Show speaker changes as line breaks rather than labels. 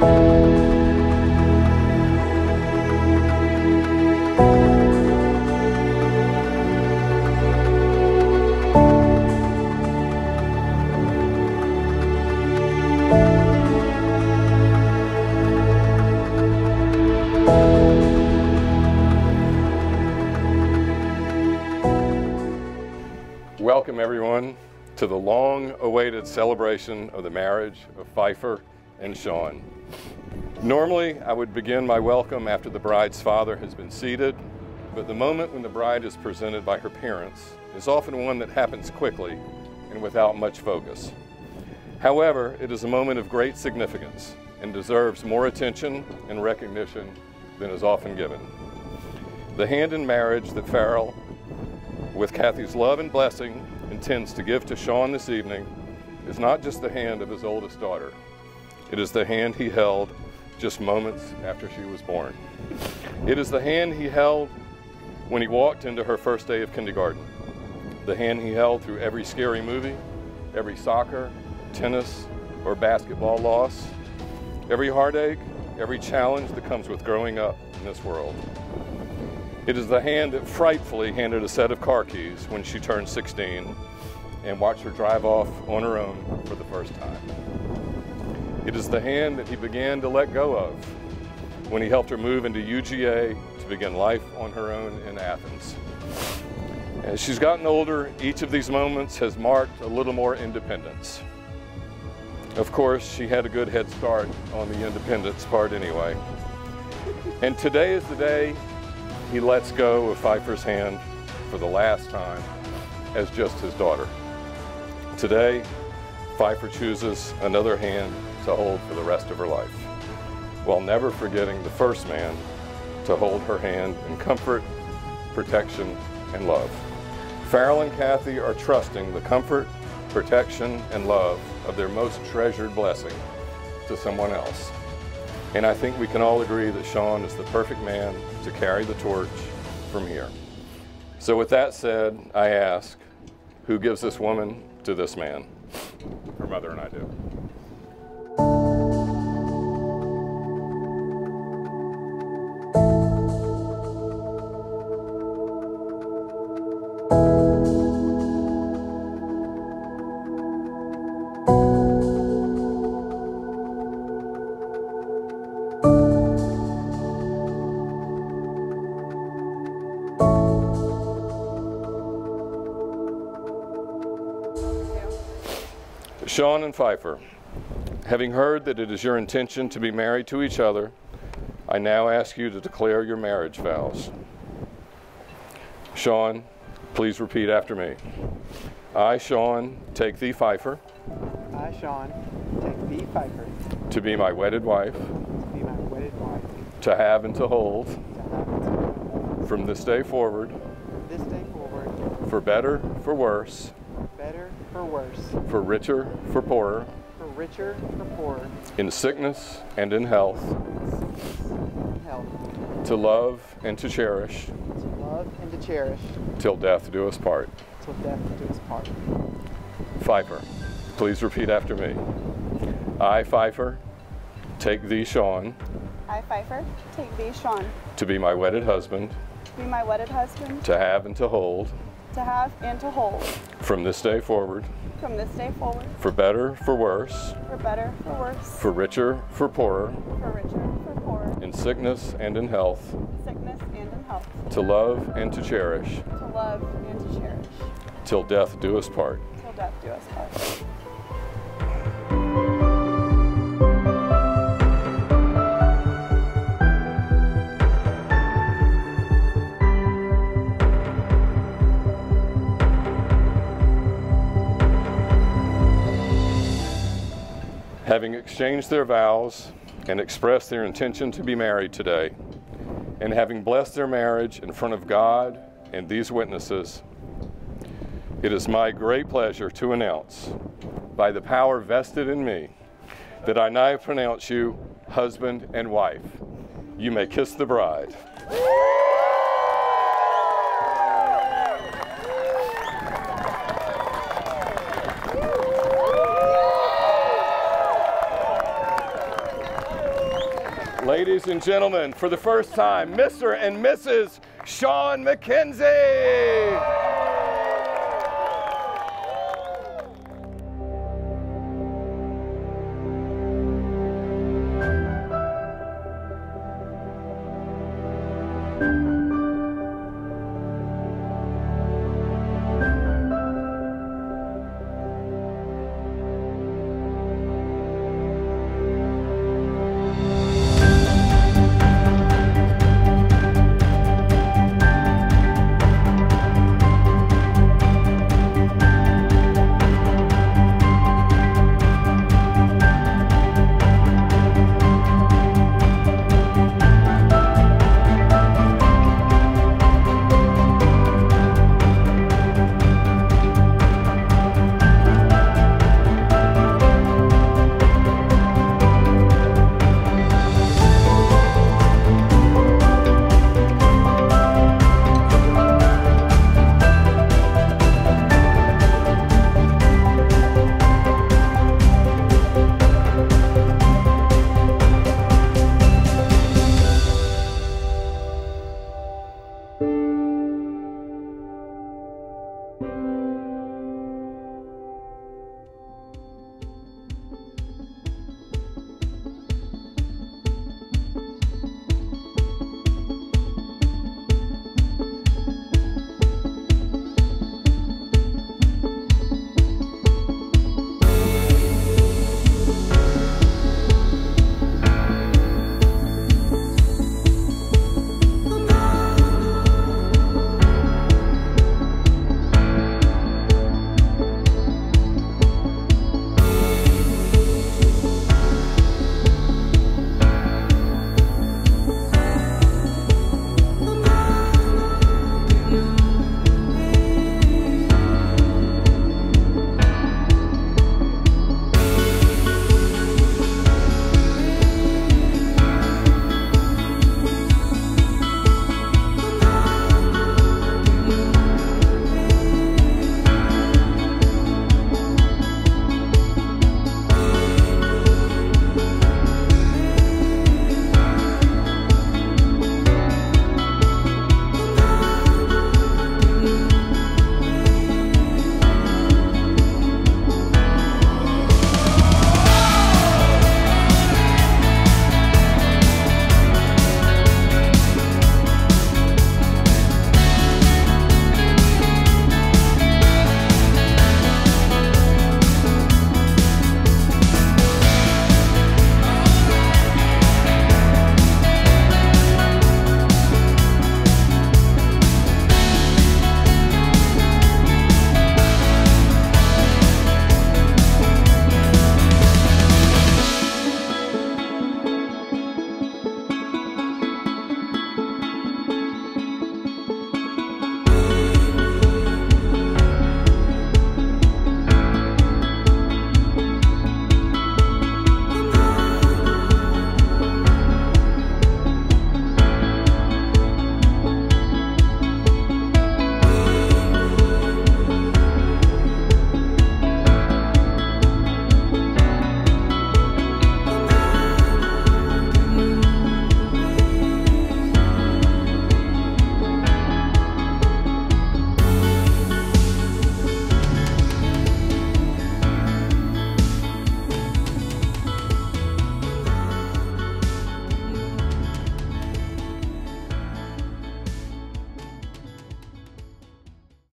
Welcome everyone to the long-awaited celebration of the marriage of Pfeiffer and Shawn. Normally, I would begin my welcome after the bride's father has been seated, but the moment when the bride is presented by her parents is often one that happens quickly and without much focus. However, it is a moment of great significance and deserves more attention and recognition than is often given. The hand in marriage that Farrell with Kathy's love and blessing intends to give to Shawn this evening is not just the hand of his oldest daughter. It is the hand he held just moments after she was born. It is the hand he held when he walked into her first day of kindergarten. The hand he held through every scary movie, every soccer, tennis, or basketball loss, every heartache, every challenge that comes with growing up in this world. It is the hand that frightfully handed a set of car keys when she turned 16 and watched her drive off on her own for the first time. It is the hand that he began to let go of when he helped her move into UGA to begin life on her own in Athens. As she's gotten older, each of these moments has marked a little more independence. Of course, she had a good head start on the independence part anyway. And today is the day he lets go of Pfeiffer's hand for the last time as just his daughter. Today, Pfeiffer chooses another hand to hold for the rest of her life, while never forgetting the first man to hold her hand in comfort, protection, and love. Farrell and Kathy are trusting the comfort, protection, and love of their most treasured blessing to someone else. And I think we can all agree that Shawn is the perfect man to carry the torch from here. So with that said, I ask, who gives this woman to this man? Her mother and I do. Shawn and Pfeiffer, having heard that it is your intention to be married to each other, I now ask you to declare your marriage vows. Shawn, please repeat after me. I, Shawn, take thee, Pfeiffer.
I, Shawn, take thee, Pfeiffer.
To be my wedded wife.
To be my wedded wife.
To have and to hold.
To and to hold.
From this day forward.
From this day forward.
For better, for worse
better, for worse.
For richer, for poorer.
For richer, for poorer.
In sickness and in health.
In health.
To love and to cherish. To
love and to cherish.
Till death do us part.
Till death do us part.
Pfeiffer, please repeat after me. I, Pfeiffer, take thee, Shawn.
I, Pfeiffer, take thee, Shawn.
To be my wedded husband.
To be my wedded husband.
To have and to hold
to have and to hold.
From this day forward.
From this day forward.
For better, for worse.
For better, for worse.
For richer, for poorer.
For richer, for poorer.
In sickness and in health.
In Sickness and in health.
To love and to cherish.
To love and to cherish.
Till death do us part.
Till death do us part.
Exchanged their vows and expressed their intention to be married today, and having blessed their marriage in front of God and these witnesses, it is my great pleasure to announce, by the power vested in me, that I now pronounce you husband and wife. You may kiss the bride. Ladies and gentlemen, for the first time, Mr. and Mrs. Shawn McKenzie.